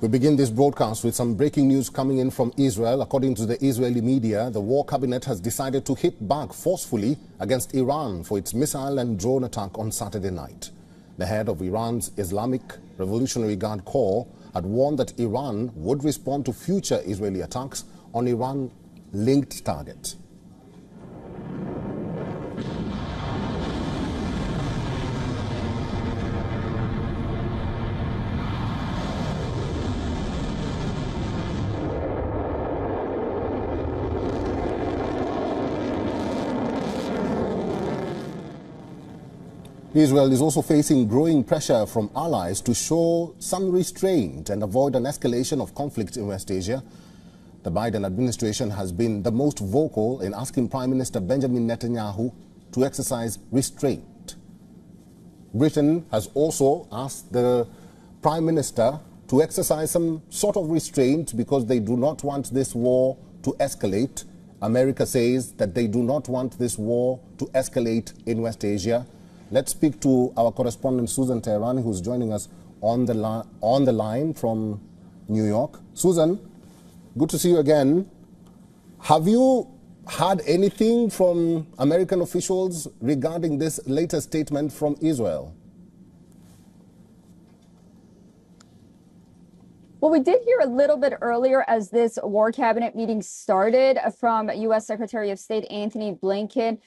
We begin this broadcast with some breaking news coming in from Israel. According to the Israeli media, the war cabinet has decided to hit back forcefully against Iran for its missile and drone attack on Saturday night. The head of Iran's Islamic Revolutionary Guard Corps had warned that Iran would respond to future Israeli attacks on Iran-linked targets. Israel is also facing growing pressure from allies to show some restraint and avoid an escalation of conflict in West Asia. The Biden administration has been the most vocal in asking Prime Minister Benjamin Netanyahu to exercise restraint. Britain has also asked the Prime Minister to exercise some sort of restraint because they do not want this war to escalate. America says that they do not want this war to escalate in West Asia. Let's speak to our correspondent Susan Teherani, who's joining us on the, on the line from New York. Susan, good to see you again. Have you had anything from American officials regarding this latest statement from Israel? Well, we did hear a little bit earlier as this war cabinet meeting started from U.S. Secretary of State Antony Blinken,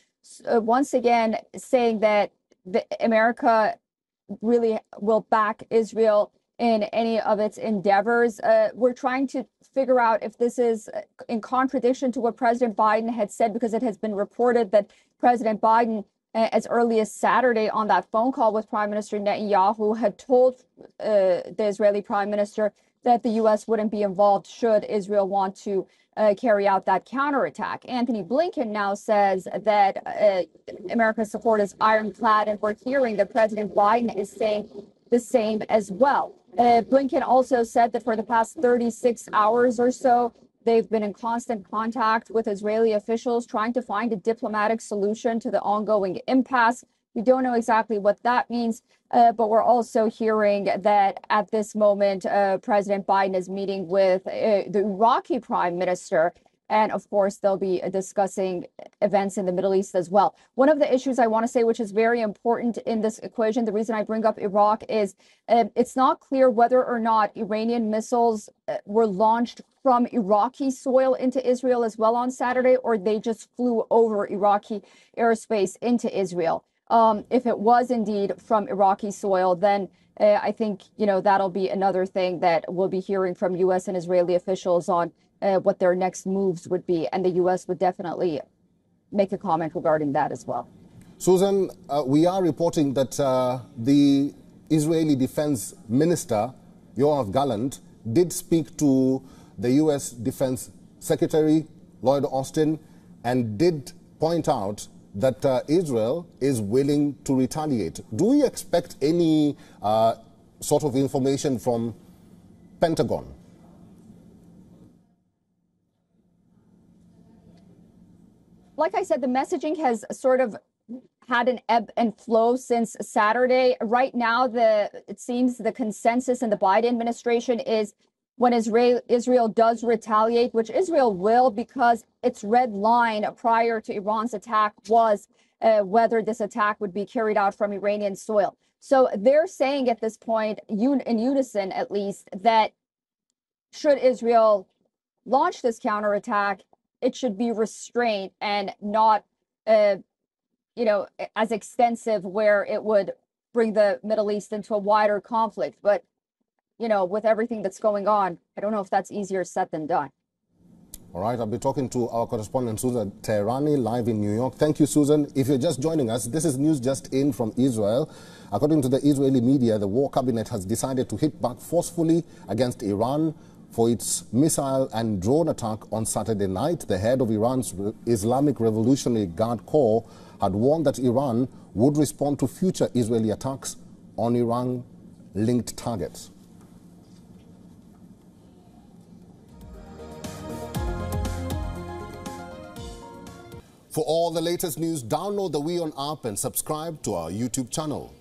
uh, once again saying that the, America really will back Israel in any of its endeavors. Uh, we're trying to figure out if this is in contradiction to what President Biden had said, because it has been reported that President Biden, uh, as early as Saturday on that phone call with Prime Minister Netanyahu, had told uh, the Israeli Prime Minister that the U.S. wouldn't be involved should Israel want to uh, carry out that counterattack. Antony Blinken now says that uh, America's support is ironclad, and we're hearing that President Biden is saying the same as well. Uh, Blinken also said that for the past 36 hours or so, they've been in constant contact with Israeli officials trying to find a diplomatic solution to the ongoing impasse. We don't know exactly what that means, uh, but we're also hearing that at this moment, uh, President Biden is meeting with uh, the Iraqi prime minister. And of course, they'll be discussing events in the Middle East as well. One of the issues I want to say, which is very important in this equation, the reason I bring up Iraq is uh, it's not clear whether or not Iranian missiles uh, were launched from Iraqi soil into Israel as well on Saturday, or they just flew over Iraqi airspace into Israel um, if it was indeed from Iraqi soil, then uh, I think you know that'll be another thing that we'll be hearing from U.S. and Israeli officials on uh, what their next moves would be, and the U.S. would definitely make a comment regarding that as well. Susan, uh, we are reporting that uh, the Israeli Defense Minister Yoav Gallant did speak to the U.S. Defense Secretary Lloyd Austin and did point out that uh, Israel is willing to retaliate. Do we expect any uh, sort of information from Pentagon? Like I said, the messaging has sort of had an ebb and flow since Saturday. Right now, the it seems the consensus in the Biden administration is when Israel, Israel does retaliate, which Israel will because its red line prior to Iran's attack was uh, whether this attack would be carried out from Iranian soil. So they're saying at this point, un- in unison at least, that should Israel launch this counterattack, it should be restrained and not, uh, you know, as extensive where it would bring the Middle East into a wider conflict. But you know, with everything that's going on, I don't know if that's easier said than done. All right, I'll be talking to our correspondent Susan Teherani live in New York. Thank you, Susan. If you're just joining us, this is news just in from Israel. According to the Israeli media, the war cabinet has decided to hit back forcefully against Iran for its missile and drone attack on Saturday night. The head of Iran's Islamic Revolutionary Guard Corps had warned that Iran would respond to future Israeli attacks on Iran linked targets. For all the latest news, download the WION app and subscribe to our YouTube channel.